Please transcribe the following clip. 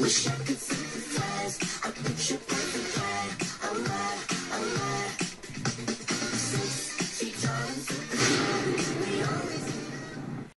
Wish I could